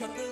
cut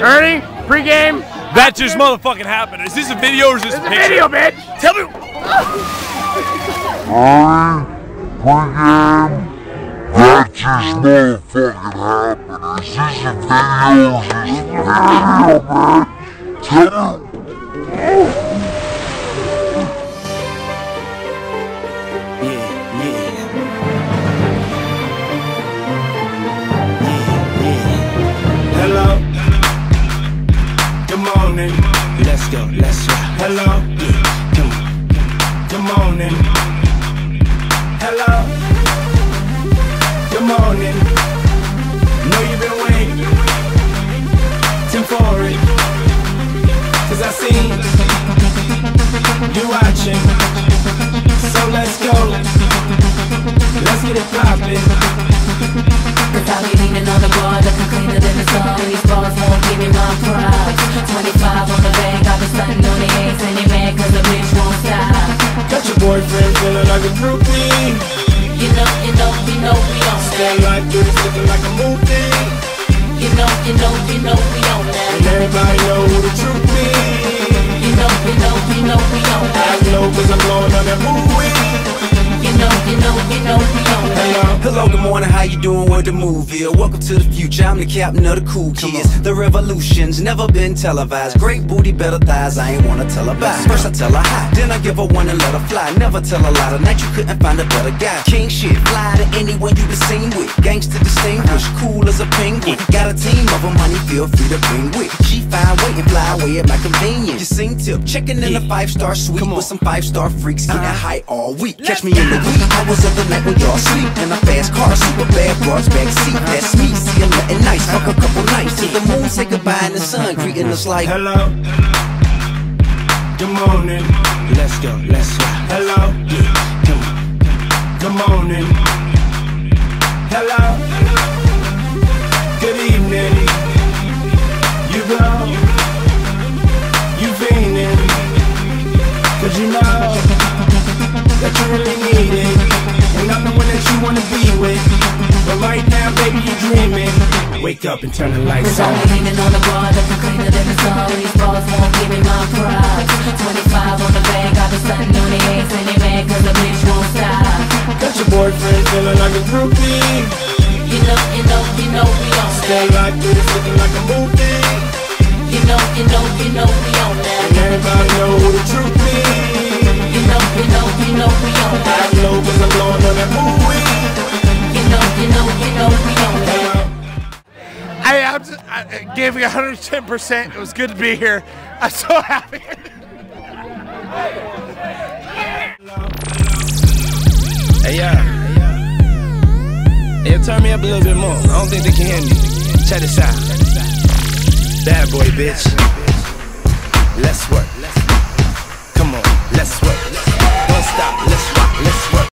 Ernie, pregame. That just motherfucking happened. Is this a video or is this a It's a picture? video, bitch. Tell me. Pregame. That just motherfucking happened. Is this a video? Is this a video, man? Tell me. Morning. Hello. Good morning. Know you've been waiting. Tim for it. Cause I seen you watching. So let's go. Let's get it poppin'. You know, we on Stand that. like this, looking like a movie. You know, you know, you know we on And that. everybody know who the truth be. You know, you know, you know we on I that. know cause I'm blowing on that movie. You know, you know, you know we on that. Hello. Good morning, how you doing? Where the move is? Welcome to the future, I'm the captain of the cool kids. The revolution's never been televised. Great booty, better thighs, I ain't wanna tell her bye. First I tell her hi, then I give her one and let her fly. Never tell a lie, tonight you couldn't find a better guy. King shit, fly to anyone you been seen with. Gangster distinguished, cool as a penguin. Got a team of them, honey, feel free to bring with. She fine, wait and fly away at my convenience. You sing tip, checking in a five star suite with some five star freaks, getting high all week. Catch me in the week, hours of the night when y'all sleep. And I fast car, super bad broads back seat. That's me, see I'm nothing nice. Fuck a couple nights till the moon say goodbye and the sun greeting us like. Hello. Good morning. Let's go, let's go. Hello. Good morning. Hello. Wake up and turn the lights on. be leaning on the bar, looking cleaner than the sun. These bars won't give me my pride. 25 on the bag, I've been stunting on the eggs, and they mad cause the bitch won't stop. Got your boyfriend feeling like a groupie. You know, you know, you know we on Stay like this, looking like a movie. You know, you know, you know we on And everybody know who the truth be. 110. percent It was good to be here. I'm so happy. Hey, yeah. Hey, turn me up a little bit more. I don't think they can hear me. Check this out. Bad boy, bitch. Let's work. Come on, let's work. Don't stop, let's rock, let's